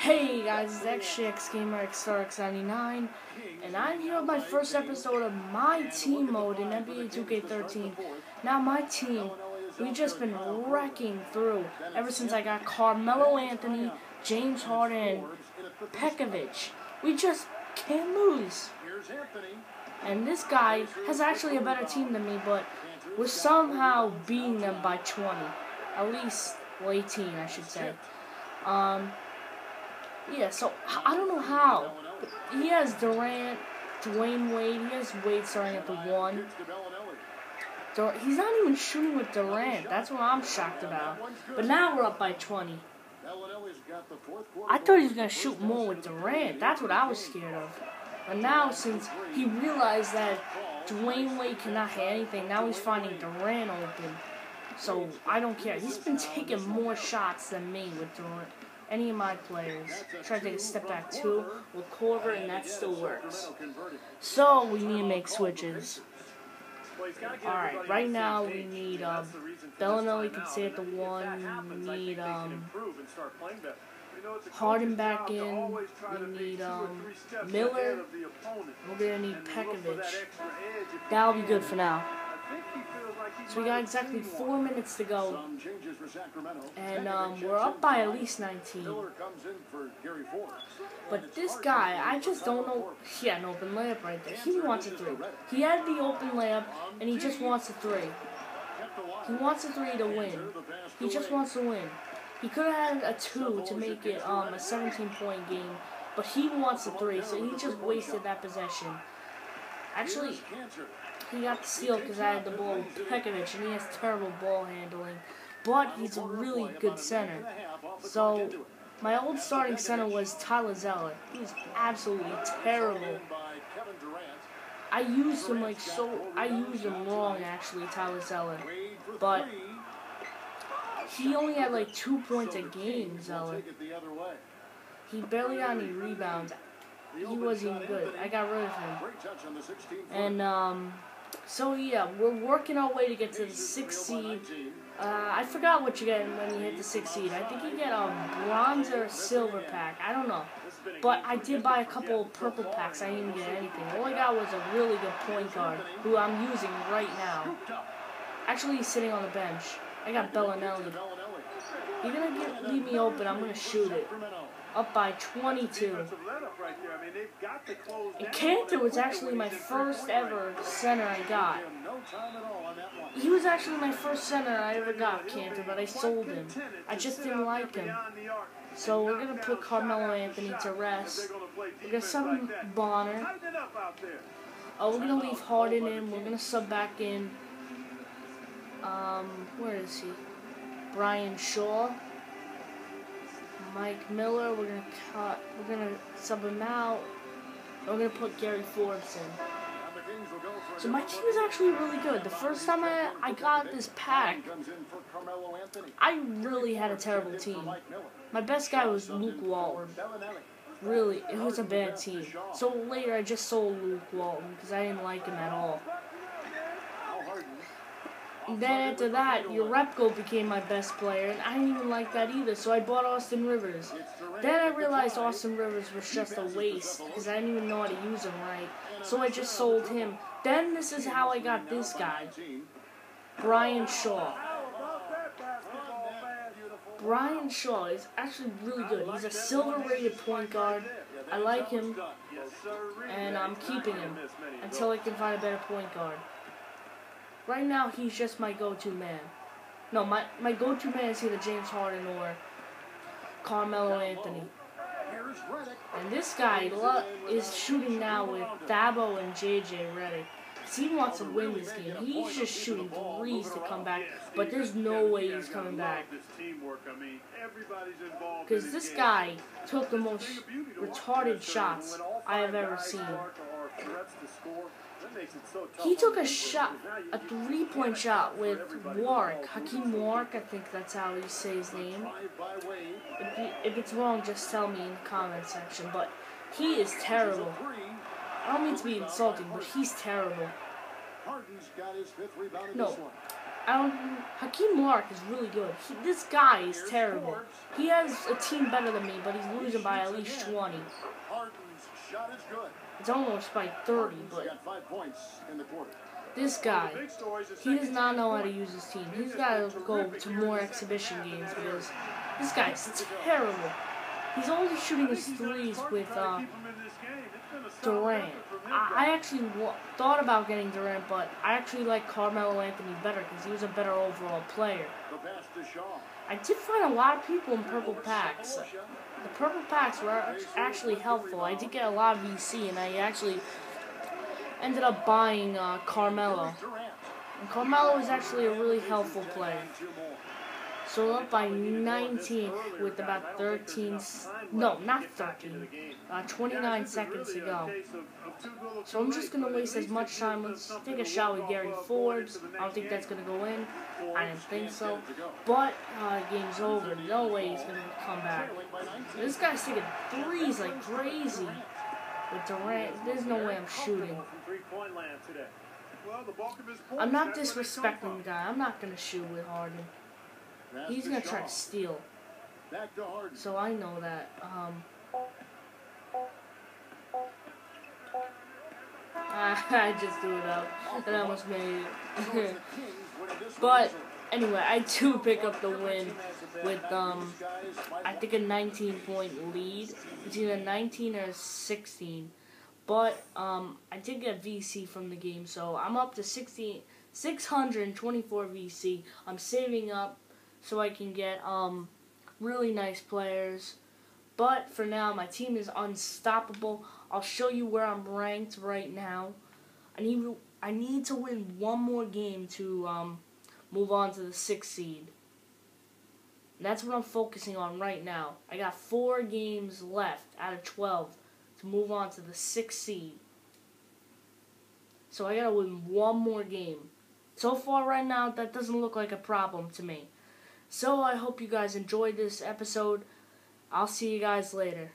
Hey guys, it's XJX Gamer XStarX99, and I'm here with my first episode of my team mode in NBA 2K13. Now my team, we've just been wrecking through ever since I got Carmelo Anthony, James Harden, Pekovic. We just can't lose. And this guy has actually a better team than me, but we're somehow beating them by 20. At least, well, 18, I should say. Um, yeah, so I don't know how. He has Durant, Dwyane Wade. He has Wade starting at the one. Dur he's not even shooting with Durant. That's what I'm shocked about. But now we're up by 20. I thought he was going to shoot more with Durant. That's what I was scared of. But now, since he realized that Dwyane Wade cannot hit anything, now he's finding Durant open. So I don't care. He's been taking more shots than me with Durant any of my players. Try to take a step back too with Korver, and that still works. So we need to make switches. Alright, right now we need um, Belinelli can stay at the one. We need um, Harden back in. We need um, Miller. We're to need Pekovic. That'll be good for now. So we got exactly four minutes to go. And um, we're up by at least 19. But this guy, I just don't know. He had an open layup right there. He wants a three. He had the open layup, and he just wants a three. He wants a three to win. He just wants to win. He could have had a two to make it um, a 17-point game, but he wants a three, so he just wasted that possession. Actually, he got the steal because I had the ball with Pekovic, and he has terrible ball handling. But he's a really good center. So, my old starting center was Tyler Zeller. He was absolutely terrible. I used him like so. I used him wrong, actually, Tyler Zeller. But he only had like two points a game, Zeller. He barely got any rebounds. He wasn't good. I got rid of him. And, um, so yeah, we're working our way to get to the sixth seed. Uh, I forgot what you get when you hit the sixth seed. I think you get a bronze or silver pack. I don't know. But I did buy a couple purple packs. I didn't get anything. All I got was a really good point guard, who I'm using right now. Actually, he's sitting on the bench. I got Belinelli. You're going to leave me open. I'm to shoot it up by 22. And Kanter was actually my first ever center I got. He was actually my first center I ever got, Kanter, but I sold him. I just didn't like him. So we're going to put Carmelo Anthony to rest. We're going to sub Bonner. Oh, we're going to leave Harden in. We're going to sub back in. Um, where is he? Brian Shaw. Mike Miller. We're gonna cut. We're gonna sub him out. We're gonna put Gary Forbes in. So my team is actually really good. The first time I, I got this pack, I really had a terrible team. My best guy was Luke Walton. Really, it was a bad team. So later I just sold Luke Walton because I didn't like him at all. Then after that, Urepko became my best player, and I didn't even like that either, so I bought Austin Rivers. Then I realized Austin Rivers was just a waste, because I didn't even know how to use him right, so I just sold him. Then this is how I got this guy, Brian Shaw. Brian Shaw is actually really good. He's a silver-rated point guard. I like him, and I'm keeping him until I can find a better point guard. Right now, he's just my go-to man. No, my, my go-to man is either James Harden or Carmelo Anthony. And this guy is shooting now with Thabo and JJ Redick. He wants to win this game. He's just shooting threes to come back, but there's no way he's coming back. Because this guy took the most retarded shots I have ever seen. He took a shot, a three-point shot with Warrick, Hakim Warrick, I think that's how you say his name. If, if it's wrong, just tell me in the comment section, but he is terrible. I don't mean to be insulting, but he's terrible. No, I don't. Hakeem Mark is really good. He, this guy is terrible. He has a team better than me, but he's losing by at least 20. It's almost by 30, but this guy, he does not know how to use his team. He's got to go to more exhibition games because this guy's terrible. He's only shooting his threes with uh, Durant. I, actually thought about getting Durant, but I actually like Carmelo Anthony better because he was a better overall player. I did find a lot of people in purple packs. The purple packs were actually helpful. I did get a lot of VC, and I actually ended up buying uh, Carmelo. And Carmelo is actually a really helpful player. So up by 19 with about 13, no, not 13, uh, 29 seconds to go. So I'm just going to waste as much time. Let's take a shot with Gary Forbes. I don't think that's going to go in. I didn't think so. But uh, game's over. No way he's going to come back. This guy's taking threes like crazy. With Durant, there's no way I'm shooting. I'm not disrespecting the guy. I'm not going to shoot with Harden. He's gonna try to steal. So I know that. Um, I just threw it up. That almost made it. but anyway, I do pick up the win with um, I think a 19 point lead. It's either 19 or 16. But um, I did get VC from the game, so I'm up to 16, 624 VC. I'm saving up so I can get um, really nice players. But for now, my team is unstoppable. I'll show you where I'm ranked right now. I need I need to win one more game to um, move on to the sixth seed. And that's what I'm focusing on right now. I got four games left out of 12 to move on to the sixth seed. So I gotta win one more game. So far, right now, that doesn't look like a problem to me. So I hope you guys enjoyed this episode. I'll see you guys later.